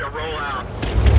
to roll out.